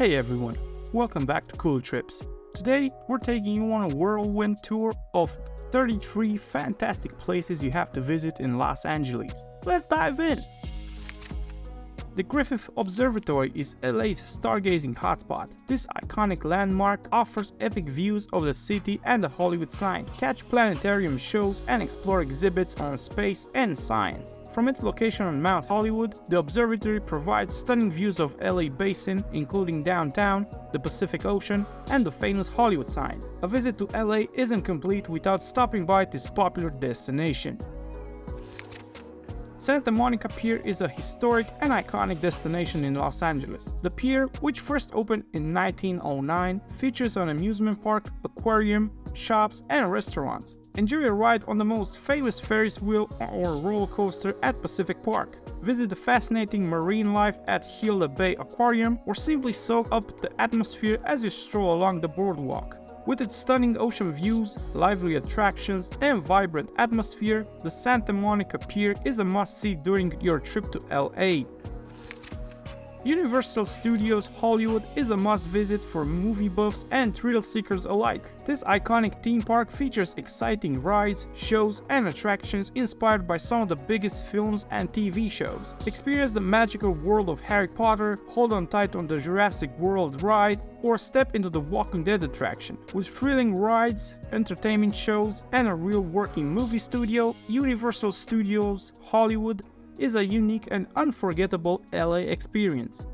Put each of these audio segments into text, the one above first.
Hey everyone, welcome back to Cultrips. Today, we're taking you on a whirlwind tour of 33 fantastic places you have to visit in Los Angeles. Let's dive in! The Griffith Observatory is LA's stargazing hotspot. This iconic landmark offers epic views of the city and the Hollywood sign. Catch planetarium shows and explore exhibits on space and science. From its location on Mount Hollywood, the observatory provides stunning views of LA Basin, including downtown, the Pacific Ocean, and the famous Hollywood sign. A visit to LA isn't complete without stopping by this popular destination. Santa Monica Pier is a historic and iconic destination in Los Angeles. The pier, which first opened in 1909, features an amusement park, aquarium, shops, and restaurants. Enjoy a ride on the most famous Ferris wheel or roller coaster at Pacific Park. Visit the fascinating marine life at Heal the Bay Aquarium or simply soak up the atmosphere as you stroll along the boardwalk. With its stunning ocean views, lively attractions, and vibrant atmosphere, the Santa Monica Pier is a must-see during your trip to LA. Universal Studios Hollywood is a must-visit for movie buffs and thrill seekers alike. This iconic theme park features exciting rides, shows, and attractions inspired by some of the biggest films and TV shows. Experience the magical world of Harry Potter, hold on tight on the Jurassic World ride, or step into the Walking Dead attraction. With thrilling rides, entertainment shows, and a real working movie studio, Universal Studios Hollywood is a unique and unforgettable LA experience.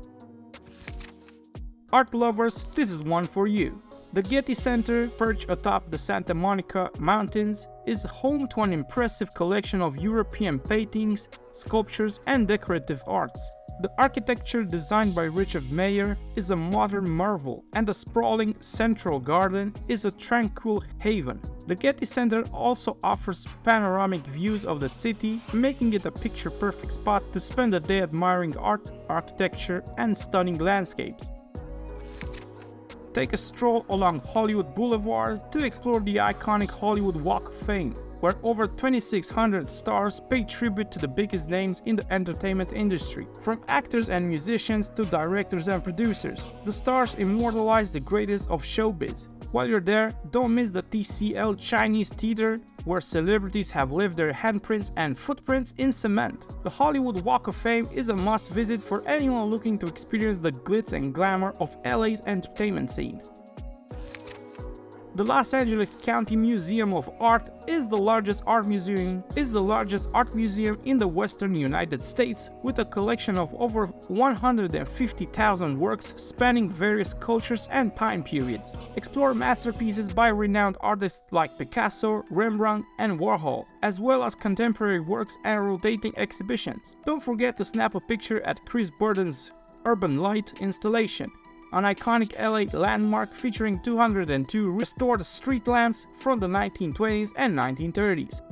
Art lovers, this is one for you. The Getty Center, perched atop the Santa Monica Mountains, is home to an impressive collection of European paintings, sculptures, and decorative arts. The architecture designed by Richard Meier is a modern marvel, and the sprawling central garden is a tranquil haven. The Getty Center also offers panoramic views of the city, making it a picture-perfect spot to spend a day admiring art, architecture, and stunning landscapes take a stroll along Hollywood Boulevard to explore the iconic Hollywood Walk of Fame where over 2600 stars pay tribute to the biggest names in the entertainment industry, from actors and musicians to directors and producers. The stars immortalize the greatest of showbiz. While you're there, don't miss the TCL Chinese Theater, where celebrities have left their handprints and footprints in cement. The Hollywood Walk of Fame is a must visit for anyone looking to experience the glitz and glamour of LA's entertainment scene. The Los Angeles County Museum of Art is the largest art museum is the largest art museum in the western United States with a collection of over 150,000 works spanning various cultures and time periods. Explore masterpieces by renowned artists like Picasso, Rembrandt, and Warhol, as well as contemporary works and rotating exhibitions. Don't forget to snap a picture at Chris Burden's Urban Light installation an iconic LA landmark featuring 202 restored street lamps from the 1920s and 1930s.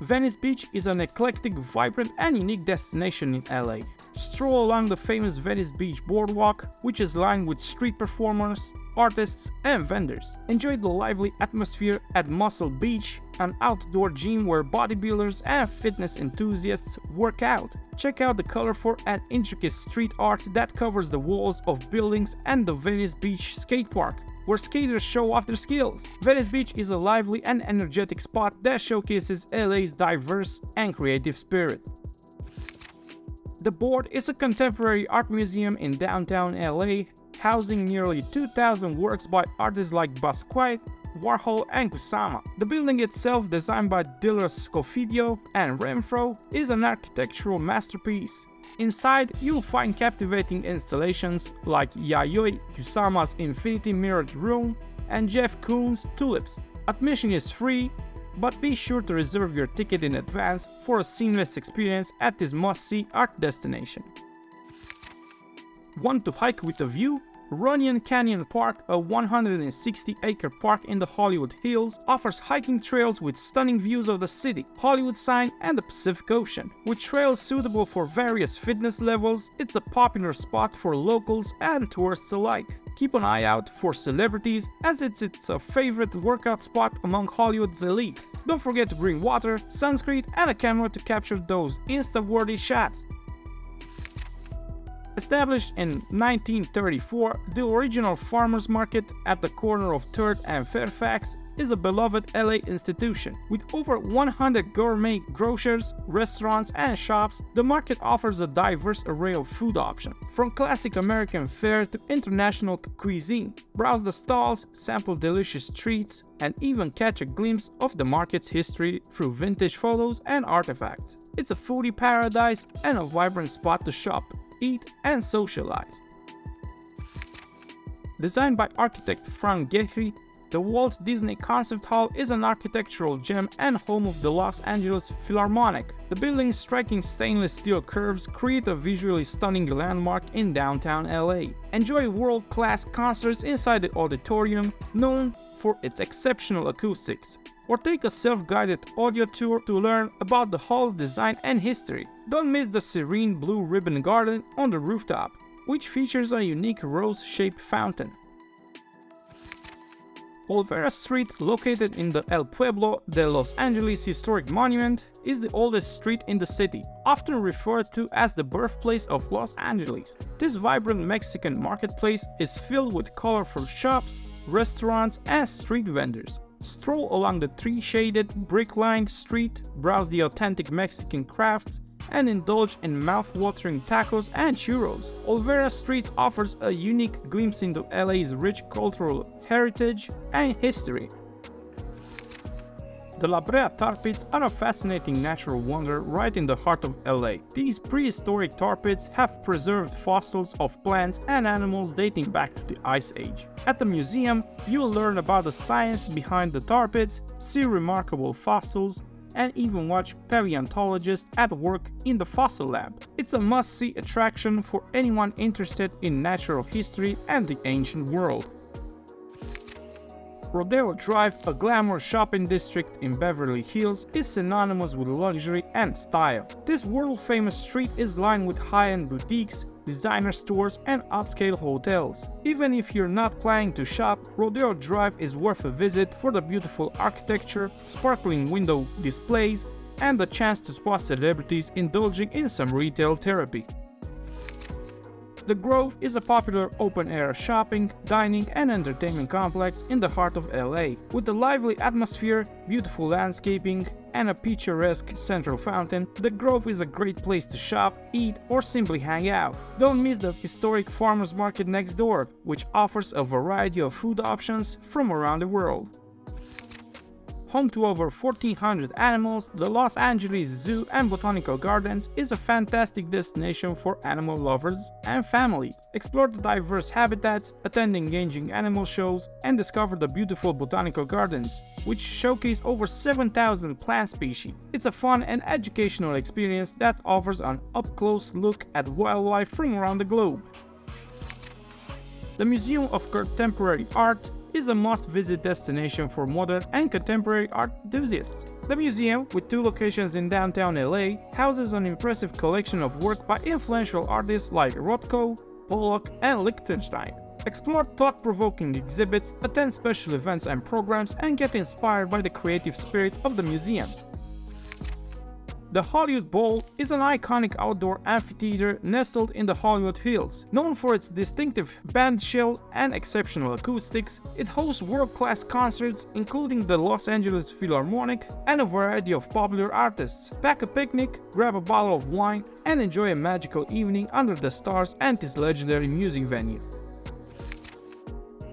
Venice Beach is an eclectic, vibrant and unique destination in LA. Stroll along the famous Venice Beach boardwalk, which is lined with street performers, artists, and vendors. Enjoy the lively atmosphere at Muscle Beach, an outdoor gym where bodybuilders and fitness enthusiasts work out. Check out the colorful and intricate street art that covers the walls of buildings and the Venice Beach skate park where skaters show off their skills. Venice Beach is a lively and energetic spot that showcases LA's diverse and creative spirit. The Broad is a contemporary art museum in downtown LA, housing nearly 2,000 works by artists like Basquiat, Warhol and Kusama. The building itself, designed by Diller Scofidio and Renfro, is an architectural masterpiece. Inside, you'll find captivating installations like Yayoi Kusama's Infinity Mirrored Room and Jeff Koons' Tulips. Admission is free but be sure to reserve your ticket in advance for a seamless experience at this must-see art destination. Want to hike with a view? Runyon Canyon Park, a 160-acre park in the Hollywood Hills, offers hiking trails with stunning views of the city, Hollywood sign, and the Pacific Ocean. With trails suitable for various fitness levels, it's a popular spot for locals and tourists alike. Keep an eye out for celebrities as it's, it's a favorite workout spot among Hollywood's elite. Don't forget to bring water, sunscreen and a camera to capture those insta-worthy shots. Established in 1934, the original farmers market at the corner of 3rd and Fairfax is a beloved LA institution. With over 100 gourmet grocers, restaurants, and shops, the market offers a diverse array of food options, from classic American fare to international cuisine. Browse the stalls, sample delicious treats, and even catch a glimpse of the market's history through vintage photos and artifacts. It's a foodie paradise and a vibrant spot to shop, eat, and socialize. Designed by architect Frank Gehry, the Walt Disney Concert Hall is an architectural gem and home of the Los Angeles Philharmonic. The building's striking stainless steel curves create a visually stunning landmark in downtown LA. Enjoy world-class concerts inside the auditorium, known for its exceptional acoustics. Or take a self-guided audio tour to learn about the hall's design and history. Don't miss the serene blue ribbon garden on the rooftop, which features a unique rose-shaped fountain. Olvera Street, located in the El Pueblo de Los Angeles Historic Monument, is the oldest street in the city, often referred to as the birthplace of Los Angeles. This vibrant Mexican marketplace is filled with colorful shops, restaurants, and street vendors. Stroll along the tree-shaded, brick-lined street, browse the authentic Mexican crafts, and indulge in mouth-watering tacos and churros. Olvera Street offers a unique glimpse into LA's rich cultural heritage and history. The La Brea tar pits are a fascinating natural wonder right in the heart of LA. These prehistoric tar pits have preserved fossils of plants and animals dating back to the Ice Age. At the museum, you'll learn about the science behind the tar pits, see remarkable fossils, and even watch paleontologists at work in the fossil lab. It's a must-see attraction for anyone interested in natural history and the ancient world. Rodeo Drive, a glamour shopping district in Beverly Hills, is synonymous with luxury and style. This world-famous street is lined with high-end boutiques, designer stores, and upscale hotels. Even if you're not planning to shop, Rodeo Drive is worth a visit for the beautiful architecture, sparkling window displays, and the chance to spot celebrities indulging in some retail therapy. The Grove is a popular open-air shopping, dining and entertainment complex in the heart of LA. With a lively atmosphere, beautiful landscaping and a picturesque central fountain, The Grove is a great place to shop, eat or simply hang out. Don't miss the historic farmers market next door, which offers a variety of food options from around the world. Home to over 1400 animals, the Los Angeles Zoo and Botanical Gardens is a fantastic destination for animal lovers and families. Explore the diverse habitats, attend engaging animal shows, and discover the beautiful botanical gardens, which showcase over 7,000 plant species. It's a fun and educational experience that offers an up-close look at wildlife from around the globe. The Museum of Contemporary Art is a must-visit destination for modern and contemporary art enthusiasts. The museum, with two locations in downtown LA, houses an impressive collection of work by influential artists like Rothko, Pollock, and Lichtenstein. Explore thought-provoking exhibits, attend special events and programs, and get inspired by the creative spirit of the museum. The Hollywood Bowl is an iconic outdoor amphitheater nestled in the Hollywood Hills. Known for its distinctive band shell and exceptional acoustics, it hosts world-class concerts including the Los Angeles Philharmonic and a variety of popular artists. Pack a picnic, grab a bottle of wine, and enjoy a magical evening under the stars at this legendary music venue.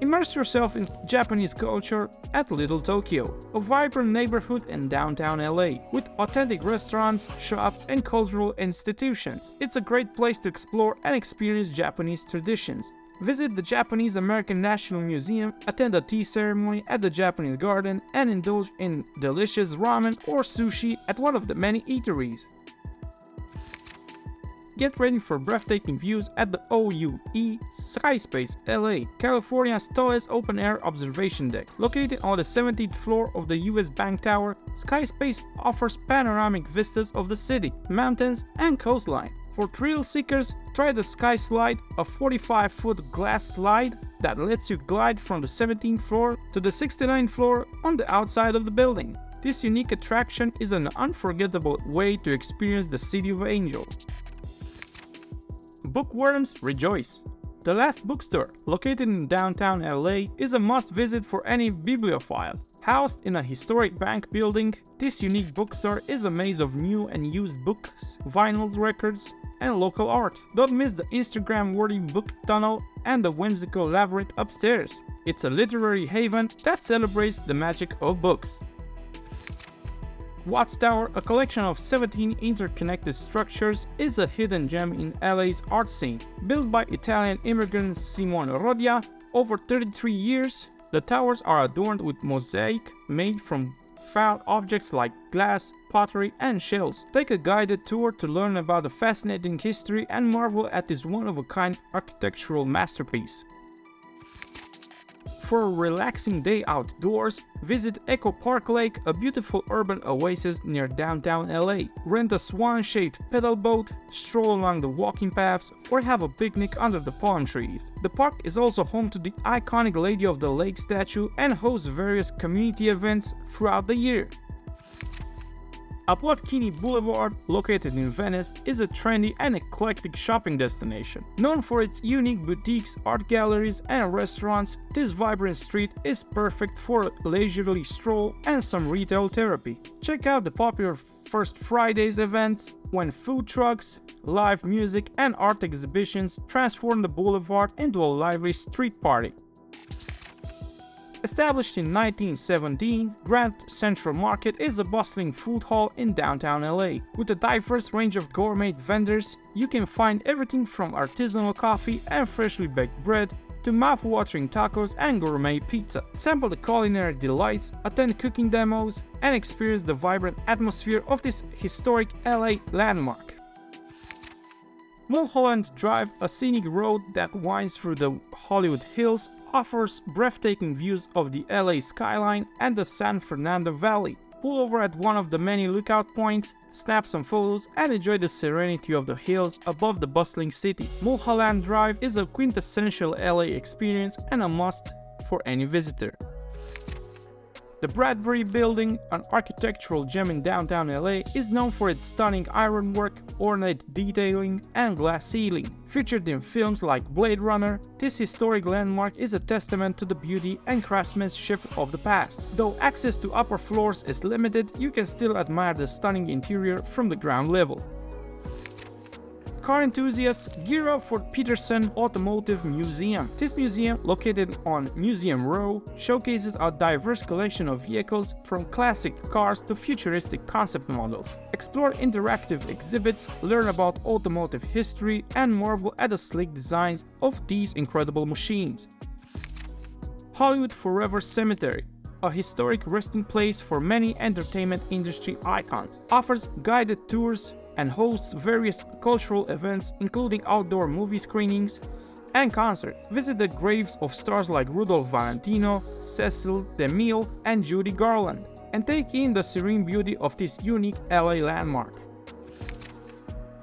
Immerse yourself in Japanese culture at Little Tokyo, a vibrant neighborhood in downtown LA, with authentic restaurants, shops, and cultural institutions. It's a great place to explore and experience Japanese traditions. Visit the Japanese American National Museum, attend a tea ceremony at the Japanese Garden, and indulge in delicious ramen or sushi at one of the many eateries. Get ready for breathtaking views at the OUE Skyspace LA, California's tallest open-air observation deck. Located on the 17th floor of the US Bank Tower, Skyspace offers panoramic vistas of the city, mountains, and coastline. For thrill seekers, try the Sky Slide, a 45-foot glass slide that lets you glide from the 17th floor to the 69th floor on the outside of the building. This unique attraction is an unforgettable way to experience the City of Angels. Bookworms rejoice! The Last Bookstore, located in downtown LA, is a must visit for any bibliophile. Housed in a historic bank building, this unique bookstore is a maze of new and used books, vinyl records, and local art. Don't miss the Instagram-worthy book tunnel and the whimsical labyrinth upstairs. It's a literary haven that celebrates the magic of books. Watts Tower, a collection of 17 interconnected structures, is a hidden gem in LA's art scene. Built by Italian immigrant Simone Rodia over 33 years, the towers are adorned with mosaic made from found objects like glass, pottery, and shells. Take a guided tour to learn about the fascinating history and marvel at this one-of-a-kind architectural masterpiece. For a relaxing day outdoors, visit Echo Park Lake, a beautiful urban oasis near downtown LA. Rent a swan-shaped pedal boat, stroll along the walking paths, or have a picnic under the palm trees. The park is also home to the iconic Lady of the Lake statue and hosts various community events throughout the year. Abbot Kinney Boulevard, located in Venice, is a trendy and eclectic shopping destination. Known for its unique boutiques, art galleries, and restaurants, this vibrant street is perfect for a leisurely stroll and some retail therapy. Check out the popular First Fridays events, when food trucks, live music, and art exhibitions transform the boulevard into a lively street party. Established in 1917, Grand Central Market is a bustling food hall in downtown LA. With a diverse range of gourmet vendors, you can find everything from artisanal coffee and freshly baked bread to mouth-watering tacos and gourmet pizza. Sample the culinary delights, attend cooking demos, and experience the vibrant atmosphere of this historic LA landmark. Mulholland Drive, a scenic road that winds through the Hollywood Hills, offers breathtaking views of the LA skyline and the San Fernando Valley. Pull over at one of the many lookout points, snap some photos, and enjoy the serenity of the hills above the bustling city. Mulholland Drive is a quintessential LA experience and a must for any visitor. The Bradbury Building, an architectural gem in downtown LA, is known for its stunning ironwork, ornate detailing, and glass ceiling. Featured in films like Blade Runner, this historic landmark is a testament to the beauty and craftsmanship of the past. Though access to upper floors is limited, you can still admire the stunning interior from the ground level car enthusiasts gear up for Petersen Automotive Museum. This museum, located on Museum Row, showcases a diverse collection of vehicles from classic cars to futuristic concept models. Explore interactive exhibits, learn about automotive history, and marvel at the sleek designs of these incredible machines. Hollywood Forever Cemetery a historic resting place for many entertainment industry icons, offers guided tours and hosts various cultural events including outdoor movie screenings and concerts. Visit the graves of stars like Rudolph Valentino, Cecil DeMille, and Judy Garland, and take in the serene beauty of this unique LA landmark.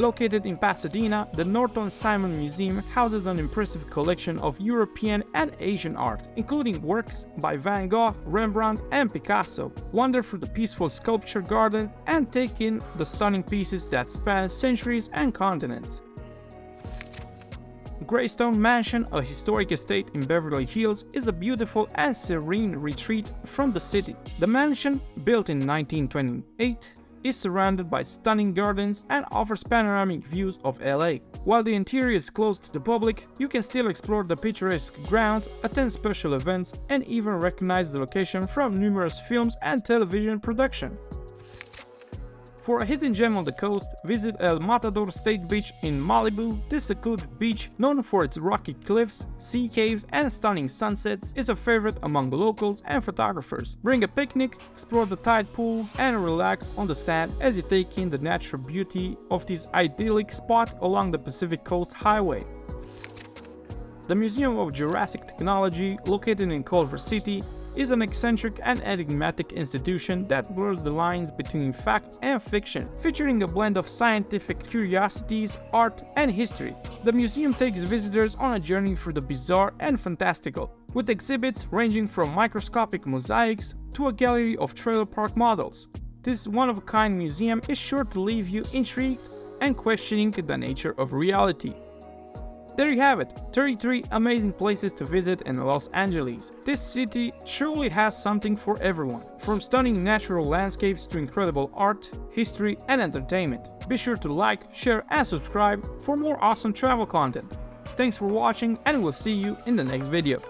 Located in Pasadena, the Norton Simon Museum houses an impressive collection of European and Asian art, including works by Van Gogh, Rembrandt, and Picasso. Wander through the peaceful sculpture garden and take in the stunning pieces that span centuries and continents. Greystone Mansion, a historic estate in Beverly Hills, is a beautiful and serene retreat from the city. The mansion, built in 1928, is surrounded by stunning gardens and offers panoramic views of LA. While the interior is closed to the public, you can still explore the picturesque grounds, attend special events, and even recognize the location from numerous films and television production. For a hidden gem on the coast, visit El Matador State Beach in Malibu. This secluded beach, known for its rocky cliffs, sea caves, and stunning sunsets, is a favorite among locals and photographers. Bring a picnic, explore the tide pools, and relax on the sand as you take in the natural beauty of this idyllic spot along the Pacific Coast Highway. The Museum of Jurassic Technology, located in Culver City, is an eccentric and enigmatic institution that blurs the lines between fact and fiction, featuring a blend of scientific curiosities, art, and history. The museum takes visitors on a journey through the bizarre and fantastical, with exhibits ranging from microscopic mosaics to a gallery of trailer park models. This one-of-a-kind museum is sure to leave you intrigued and questioning the nature of reality. There you have it, 33 amazing places to visit in Los Angeles. This city surely has something for everyone, from stunning natural landscapes to incredible art, history and entertainment. Be sure to like, share and subscribe for more awesome travel content. Thanks for watching and we'll see you in the next video.